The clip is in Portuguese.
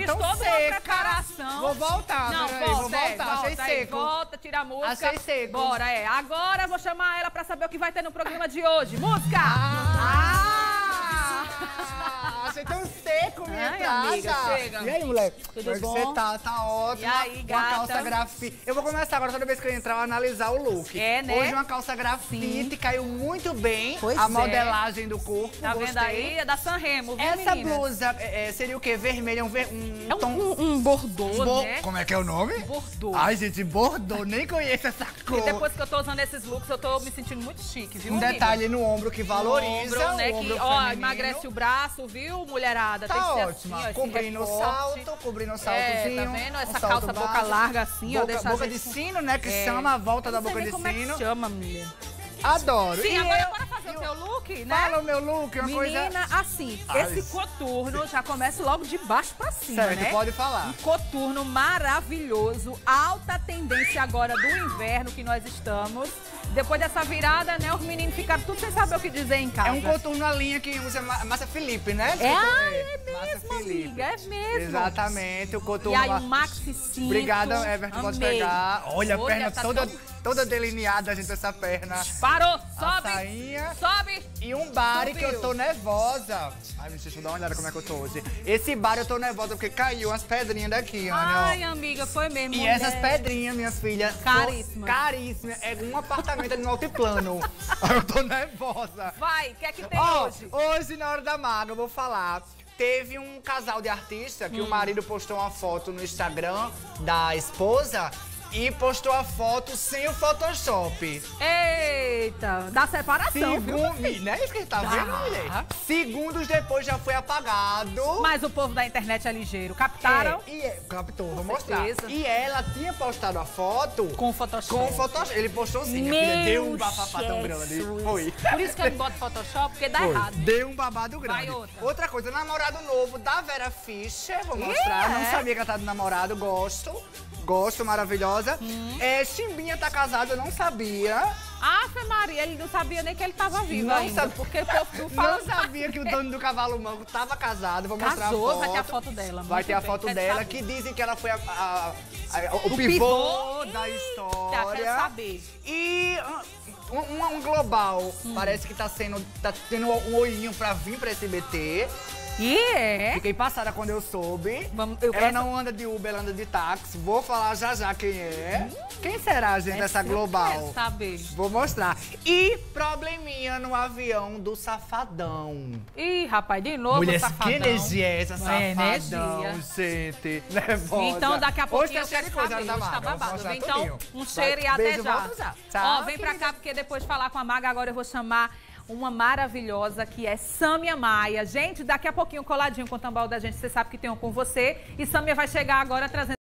fiz tão toda seca. uma preparação. Vou voltar, Não, peraí, volta, vou é, voltar, volta achei aí, seco. Volta, tira a música. Achei seco. Bora, é. Agora eu vou chamar ela pra saber o que vai ter no programa de hoje. Música! Ah, achei tão seco, Ai, amiga, chega. E aí, moleque? Tudo Como é bom? você tá? Tá ótimo. E aí, Uma gata? calça grafite. Eu vou começar agora, toda vez que eu entrar, eu analisar o look. É, né? Hoje uma calça grafite, caiu muito bem Pois a é. modelagem do corpo. Tá vendo gostei. aí? É da Sanremo, viu, Essa meninas? blusa é, é, seria o quê? Vermelho, um, ver, um É um, tom... um, um bordô, Bo- né? Como é que é o nome? Bordô. Ai, gente, bordô, nem conheço essa cor. E depois que eu tô usando esses looks, eu tô me sentindo muito chique, viu, Um amiga? detalhe no ombro que valoriza No ombro, né? o ombro que, ó, emagrece o braço, viu, mulherada? Tem que Tá ser ótima. assim, ó, esse cobrindo o salto, cobrindo o É, saltozinho. tá vendo? um Essa salto calça boca baixo. larga assim, ó, boca, deixa a boca gente de sino, né? Que É. chama a volta da boca de como é que sino. chama, mulher. Adoro. Sim, E agora eu- bora fazer o eu- teu look, né? Fala o meu look, uma Menina, coisa... assim, Ai. esse coturno já começa logo de baixo pra cima, Certo, né? pode falar. Um coturno maravilhoso, alta tendência agora do inverno que nós estamos. Depois dessa virada, né, os meninos ficaram tudo sem saber o que dizer em casa. É um contorno a linha que usa Ma- Massa Felipe, né? É, ah, É, é Massa mesmo, Felipe. amiga, é mesmo. Exatamente, o contorno... E aí, um maxi cinto. Obrigada, Everton, pode pegar. Olha a perna toda, tão- toda delineada, gente, essa perna. Parou, sobe, sobe. E um bari que eu tô nervosa. Ai, deixa eu dar uma olhada como é que eu tô hoje. Esse bar eu tô nervosa porque caiu umas pedrinhas daqui, Ana. Ai, amiga, foi mesmo. E mulher. essas pedrinhas, minhas filhas. Caríssimas. Caríssimas. É um apartamento ali no altiplano. eu tô nervosa. Vai, o que é que tem Ó, hoje? hoje, na hora da maga, eu vou falar. Teve um casal de artista que o Hum. marido postou uma foto no Instagram da esposa e postou a foto sem o Photoshop. Eita, da separação, viu? Segundo, não é isso que a gente tá vendo, Ah. mulher? Segundos depois já foi apagado. Mas o povo da internet é ligeiro. Captaram É, e é, captou, vou mostrar. certeza. E ela tinha postado a foto com o Photoshop. com o Photoshop. Ele postou sim, Meu filha. Deu um bafafá tão grande. Foi. Por isso que eu não boto Photoshop, porque dá Foi. errado. Deu um babado grande. Vai outra. coisa, namorado novo da Vera Fischer. Vou mostrar. É? Não sabia que ela tá de namorado. Gosto. Gosto, maravilhosa. Hum. É, Chimbinha tá casado, eu não sabia. Ave Maria, ele não sabia nem que ele tava vivo Não ainda. sabe- Porque o povo não fala Não sabia que o dono do cavalo manco tava casado. Vou mostrar a Casou, foto. vai ter a foto dela. Vai ter a foto dela, que dizem que ela foi a- a- a- o, O pivô, pivô. da história. quero saber. E um, um- um global, Hum. parece que tá sendo. tá tendo um olhinho pra vir pra SBT. E é. Fiquei passada quando eu soube. Vamos- eu ela não anda de Uber, ela anda de táxi. Vou falar já já quem é. Quem será, gente, essa Essa eu global? quero saber. Vou mostrar. E probleminha no avião do Safadão. Ih, rapaz, de novo, Mulher, safadão. que energia é essa, É, safadão, energia. gente? Nervosa. Então, daqui a pouquinho Hoje eu tá cheio quero coisa saber. Hoje tá vou babado. Então, um Vai, cheiro e até beijo, já. já. Ó, vem pra cá, porque depois de falar com a Maga, agora eu vou chamar uma maravilhosa que é Sâmia Maia. Gente, daqui a pouquinho, coladinho com o tambal da gente, você sabe que tem um com você. E Sâmia vai chegar agora trazendo